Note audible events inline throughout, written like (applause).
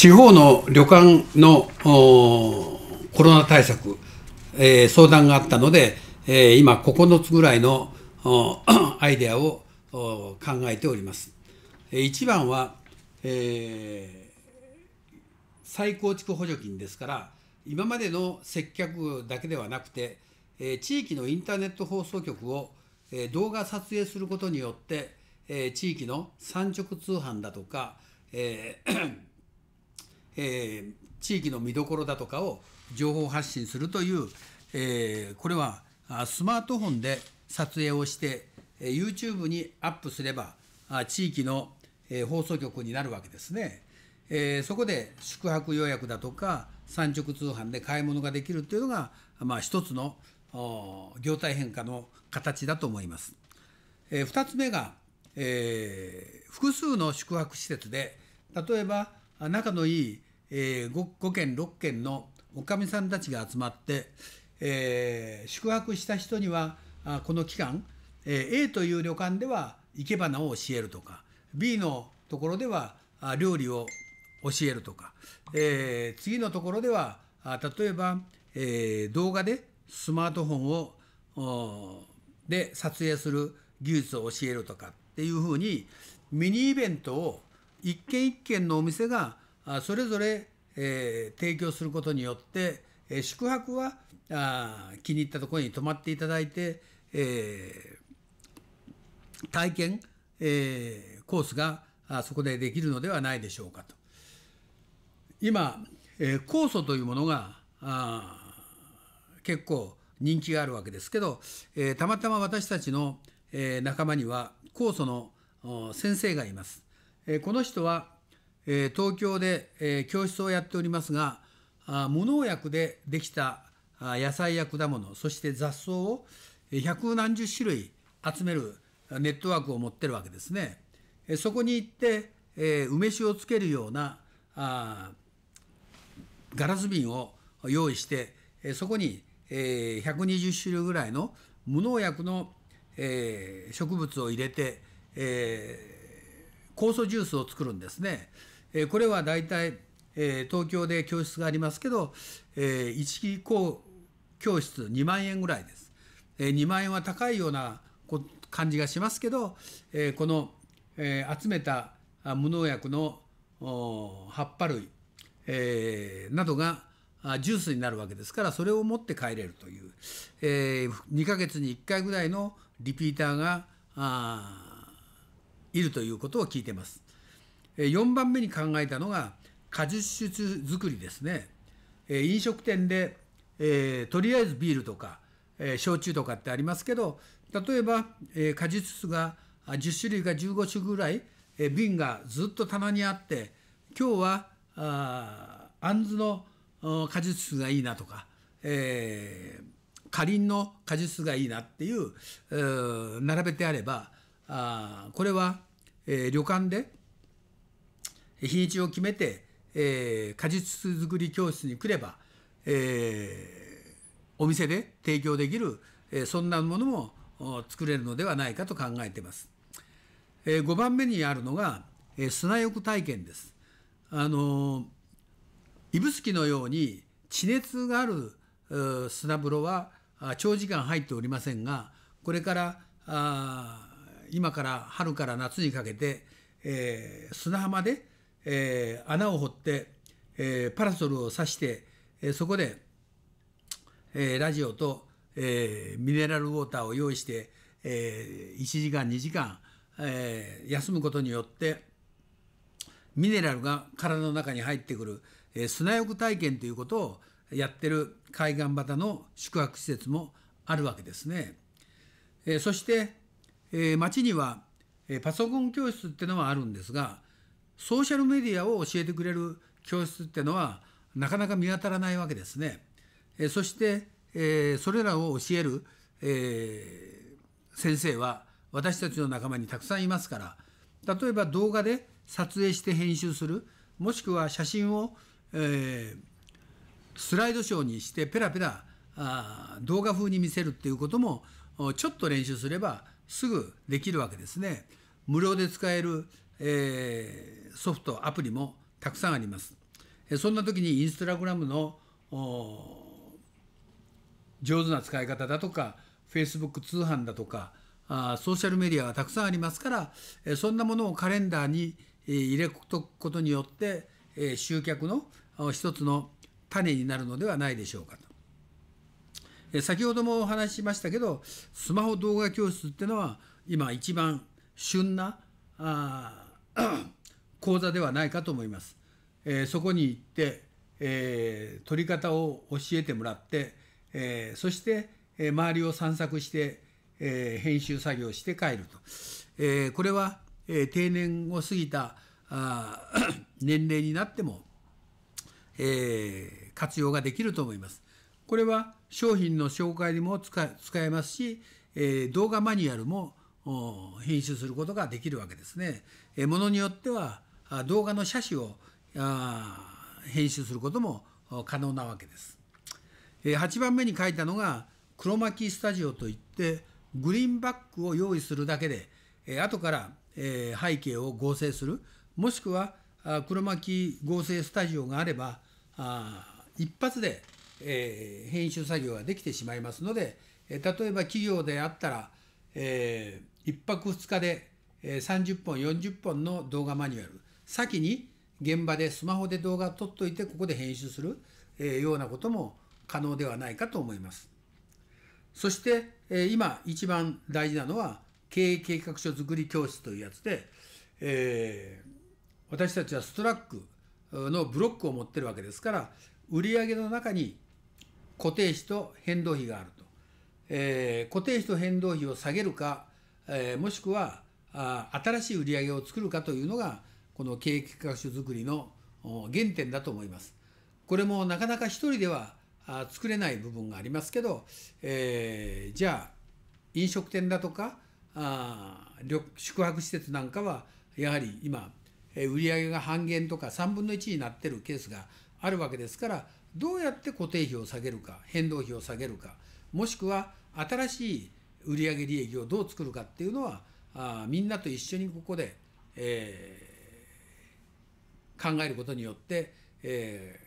地方の旅館のコロナ対策、えー、相談があったので、えー、今9つぐらいの (clears throat) アイデアを考えております。一番は、えー、再構築補助金ですから今までの接客だけではなくて、え、地域のインターネット放送局を、え、動画撮影することによって、え、地域の産直通販だとか、えーえー、地域の見どころだとかを情報発信するという、えー、これはスマートフォンで撮影をして YouTube にアップすれば地域の放送局になるわけですね。えー、そこで宿泊予約だとか産直通販で買い物ができるというのが、まあ、一つの業態変化の形だと思います。えー、2つ目が、えー、複数の宿泊施設で例えば仲のいい、えー、5, 5軒6軒のおかみさんたちが集まって、えー、宿泊した人にはあこの期間、えー、A という旅館では生け花を教えるとか B のところではあ料理を教えるとか、えー、次のところではあ例えば、えー、動画でスマートフォンをで撮影する技術を教えるとかっていうふうにミニイベントを一軒一軒のお店がそれぞれ、えー、提供することによって、えー、宿泊はあ気に入ったところに泊まっていただいて、えー、体験、えー、コースがあそこでできるのではないでしょうかと。今、えー、酵素というものがあ結構人気があるわけですけど、えー、たまたま私たちの、えー、仲間には酵素の先生がいます。えー、この人は、え、東京で、え、教室をやっておりますがあ無農薬でできた野菜や果物そして雑草を百何十種類集めるネットワークを持ってるわけですね。そこに行って、え梅酒をつけるようなあガラス瓶を用意してそこに、え120種類ぐらいの無農薬の、え植物を入れて、え酵素ジュースを作るんですね。えこれはだいたい、え東京で教室がありますけど、え1校教室2万円ぐらいです。え2万円は高いような感じがしますけど、えこの、え集めた無農薬の葉っぱ類、えなどがジュースになるわけですからそれを持って帰れるという、え2ヶ月に1回ぐらいのリピーターがいるということを聞いてます。4番目に考えたのが果実酒作りですね。飲食店でえー、とりあえずビールとか、えー、焼酎とかってありますけど例えば、えー、果実酢が10種類か15種ぐらい、えー、瓶がずっと棚にあって今日はあんずの果実酢がいいなとか、えー、かりんの果実酢がいいなっていう、えー、並べてあればあこれは、えー、旅館で日にちを決めて、えー、果実作り教室に来ればえー、お店で提供できる、えー、そんなものも作れるのではないかと考えています。えー、5番目にあるのが、えー、砂浴体験です。あの指宿のように地熱がある砂風呂は長時間入っておりませんがこれからあ今から春から夏にかけて、えー、砂浜で、えー、穴を掘って、えー、パラソルを刺してえそこで、えラジオと、えミネラルウォーターを用意して、え1時間2時間、え休むことによってミネラルが体の中に入ってくる、え砂浴体験ということをやってる海岸端の宿泊施設もあるわけですね。えそして、え町には、えパソコン教室っていうのはあるんですがソーシャルメディアを教えてくれる教室っていうのはなかなか見当たらないわけですね。えそして、えそれらを教える、え先生は私たちの仲間にたくさんいますから例えば動画で撮影して編集するもしくは写真を、えスライドショーにしてペラペラあ動画風に見せるっていうこともちょっと練習すればすぐできるわけですね。無料で使える、えー、ソフトアプリもたくさんあります。そんな時にインスタグラムの上手な使い方だとか、Facebook 通販だとか、あソーシャルメディアがたくさんありますから、えそんなものをカレンダーに、入れとくことによって、え集客の一つの種になるのではないでしょうかと。先ほどもお話ししましたけど、スマホ動画教室っていうのは、今一番旬なあ (coughs) 講座ではないかと思います。えー、そこに行って、えー、取り方を教えてもらって、えー、そして、えー、周りを散策して、えー、編集作業して帰ると。えー、これは、えー、定年を過ぎたあ (coughs) 年齢になっても、えー、活用ができると思います。これは商品の紹介にも使えますし、え、動画マニュアルも編集することができるわけですね。え、ものによっては動画の写真を編集することも可能なわけです。8番目に書いたのが、クロマキースタジオといって、グリーンバックを用意するだけで、後から背景を合成する、もしくはクロマキー合成スタジオがあれば、一発で編集作業ができてしまいますので、え例えば企業であったら、1泊2日でえ30本、40本の動画マニュアル、先に現場でスマホで動画を撮っといて、ここで編集する、えー、ようなことも可能ではないかと思います。そして、えー、今一番大事なのは、経営計画書作り教室というやつで、えー、私たちはストラックのブロックを持ってるわけですから、売上の中に固定費と変動費があると。えー、固定費と変動費を下げるか、えー、もしくはあ新しい売り上げを作るかというのが、この経営企画書作りの原点だと思います。これもなかなか一人では作れない部分がありますけど、えー、じゃあ飲食店だとかあ宿泊施設なんかはやはり今売り上げが半減とか3分の1になってるケースがあるわけですからどうやって固定費を下げるか変動費を下げるかもしくは新しい売上利益をどう作るかっていうのはあみんなと一緒にここで、えー考えることによって、え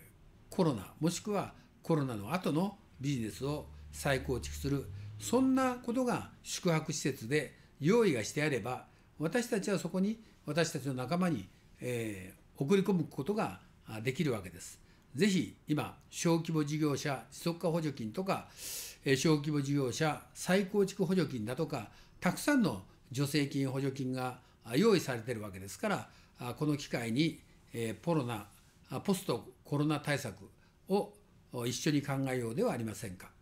ー、コロナもしくはコロナの後のビジネスを再構築するそんなことが宿泊施設で用意がしてあれば私たちはそこに私たちの仲間に、えー、送り込むことができるわけです。ぜひ今、小規模事業者持続化補助金とか、小規模事業者再構築補助金だとか、たくさんの助成金、補助金が用意されているわけですから、この機会にえコロナ、ポストコロナ対策を一緒に考えようではありませんか。